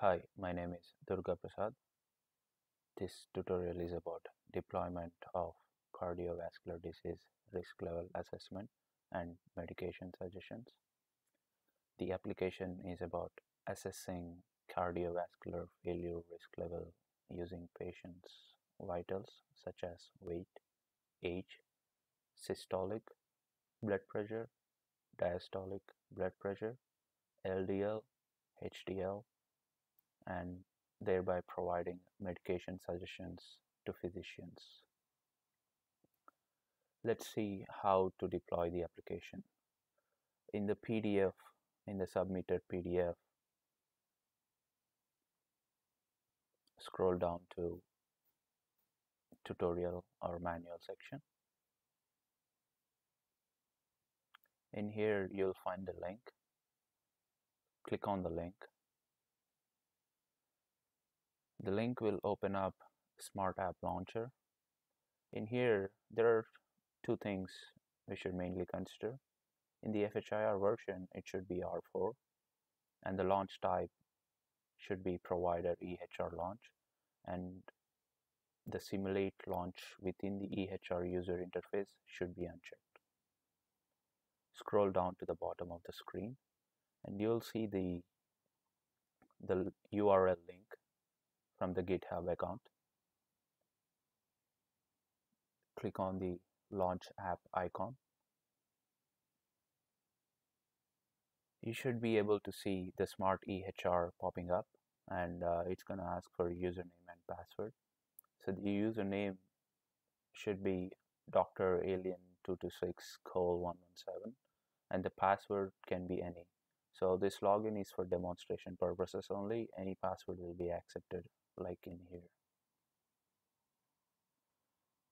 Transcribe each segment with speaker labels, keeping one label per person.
Speaker 1: Hi, my name is Durga Prasad. This tutorial is about deployment of cardiovascular disease risk level assessment and medication suggestions. The application is about assessing cardiovascular failure risk level using patients' vitals such as weight, age, systolic blood pressure, diastolic blood pressure, LDL, HDL, and thereby providing medication suggestions to physicians. Let's see how to deploy the application. In the PDF, in the submitted PDF, scroll down to tutorial or manual section. In here, you'll find the link. Click on the link the link will open up Smart App Launcher. In here, there are two things we should mainly consider. In the FHIR version, it should be R4, and the launch type should be provider EHR launch, and the simulate launch within the EHR user interface should be unchecked. Scroll down to the bottom of the screen, and you'll see the the URL link from the GitHub account. Click on the launch app icon. You should be able to see the smart EHR popping up and uh, it's going to ask for username and password. So the username should be Dr. Alien 226 col 117 and the password can be any. So this login is for demonstration purposes only. Any password will be accepted like in here.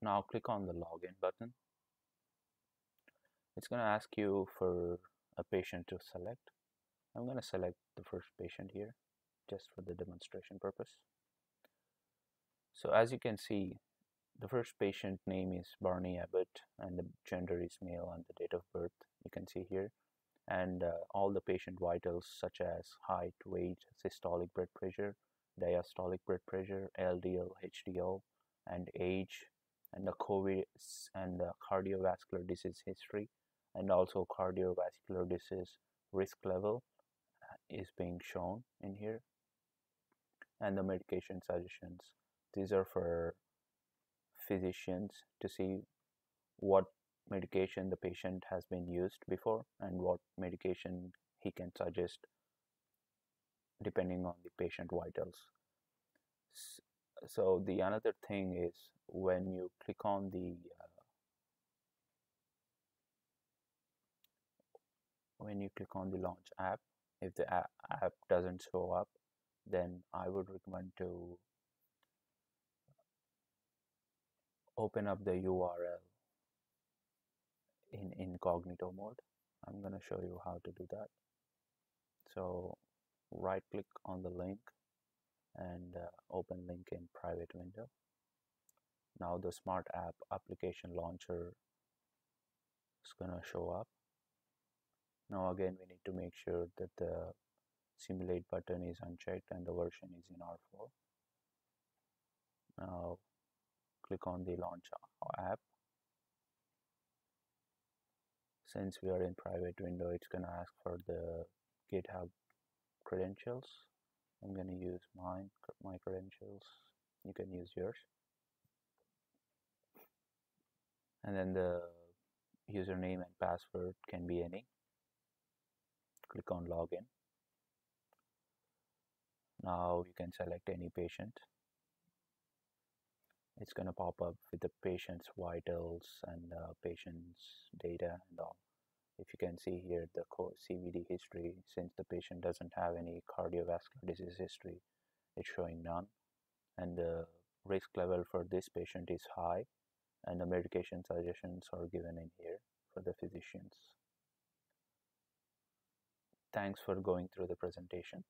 Speaker 1: Now click on the login button. It's going to ask you for a patient to select. I'm going to select the first patient here just for the demonstration purpose. So as you can see, the first patient name is Barney Abbott and the gender is male and the date of birth you can see here and uh, all the patient vitals such as height, weight, systolic blood pressure, diastolic blood pressure, LDL, HDL, and age, and the COVID and the cardiovascular disease history, and also cardiovascular disease risk level uh, is being shown in here, and the medication suggestions. These are for physicians to see what medication the patient has been used before and what medication he can suggest depending on the patient vitals. So the another thing is when you click on the uh, when you click on the launch app, if the app doesn't show up, then I would recommend to open up the URL in incognito mode. I'm going to show you how to do that. So right click on the link and uh, open link in private window. Now the smart app application launcher is gonna show up. Now again we need to make sure that the simulate button is unchecked and the version is in R4. Now click on the launch app. Since we are in private window, it's gonna ask for the GitHub credentials. I'm going to use mine, my credentials. You can use yours. And then the username and password can be any. Click on login. Now you can select any patient. It's going to pop up with the patient's vitals and uh, patient's data and all if you can see here the CVD history since the patient doesn't have any cardiovascular disease history it's showing none and the risk level for this patient is high and the medication suggestions are given in here for the physicians. Thanks for going through the presentation.